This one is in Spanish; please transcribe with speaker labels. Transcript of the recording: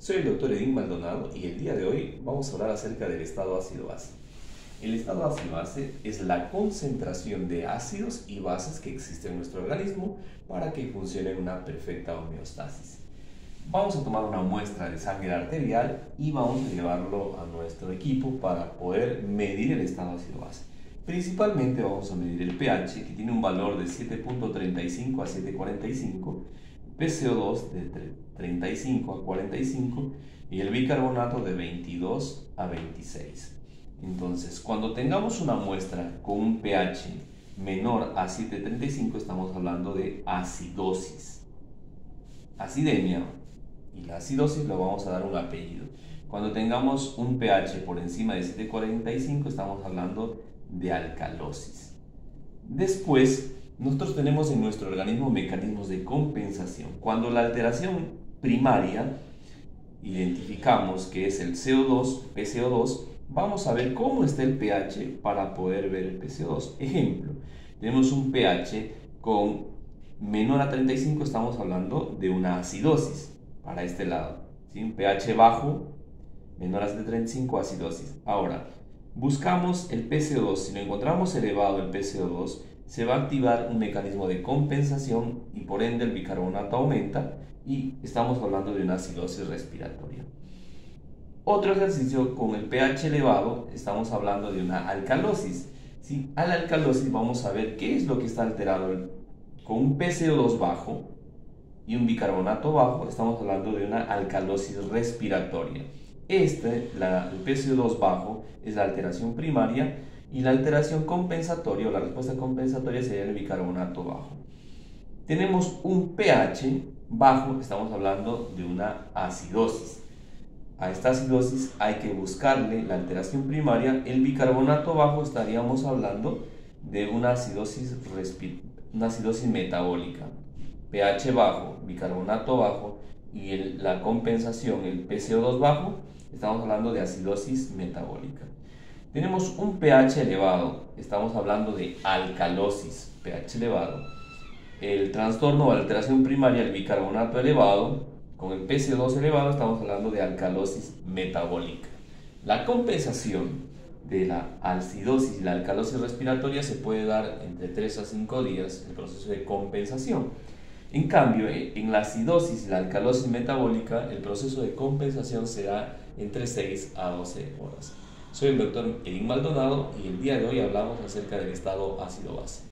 Speaker 1: Soy el doctor Edín Maldonado y el día de hoy vamos a hablar acerca del estado ácido-base. El estado ácido-base es la concentración de ácidos y bases que existe en nuestro organismo para que funcione en una perfecta homeostasis. Vamos a tomar una muestra de sangre arterial y vamos a llevarlo a nuestro equipo para poder medir el estado ácido-base. Principalmente vamos a medir el pH que tiene un valor de 7.35 a 7.45 PCO2 de 35 a 45 y el bicarbonato de 22 a 26. Entonces, cuando tengamos una muestra con un pH menor a 7.35 estamos hablando de acidosis. Acidemia y la acidosis le vamos a dar un apellido. Cuando tengamos un pH por encima de 7.45 estamos hablando de alcalosis. Después nosotros tenemos en nuestro organismo mecanismos de compensación. Cuando la alteración primaria identificamos que es el CO2, PCO2, vamos a ver cómo está el pH para poder ver el PCO2. Ejemplo, tenemos un pH con menor a 35, estamos hablando de una acidosis para este lado. Un pH bajo, menor a 35, acidosis. Ahora, buscamos el PCO2. Si lo encontramos elevado el PCO2, se va a activar un mecanismo de compensación y por ende el bicarbonato aumenta y estamos hablando de una acidosis respiratoria. Otro ejercicio con el pH elevado, estamos hablando de una alcalosis. ¿sí? A la alcalosis vamos a ver qué es lo que está alterado. Con un PCO2 bajo y un bicarbonato bajo, estamos hablando de una alcalosis respiratoria. Este, la, el PCO2 bajo, es la alteración primaria y la alteración compensatoria o la respuesta compensatoria sería el bicarbonato bajo. Tenemos un pH bajo, estamos hablando de una acidosis. A esta acidosis hay que buscarle la alteración primaria. El bicarbonato bajo estaríamos hablando de una acidosis, una acidosis metabólica. pH bajo, bicarbonato bajo y la compensación, el PCO2 bajo, estamos hablando de acidosis metabólica. Tenemos un pH elevado, estamos hablando de alcalosis, pH elevado. El trastorno o alteración primaria del bicarbonato elevado, con el PC2 elevado, estamos hablando de alcalosis metabólica. La compensación de la acidosis y la alcalosis respiratoria se puede dar entre 3 a 5 días, el proceso de compensación. En cambio, en la acidosis y la alcalosis metabólica, el proceso de compensación se da entre 6 a 12 horas. Soy el doctor Edín Maldonado y el día de hoy hablamos acerca del estado ácido-base.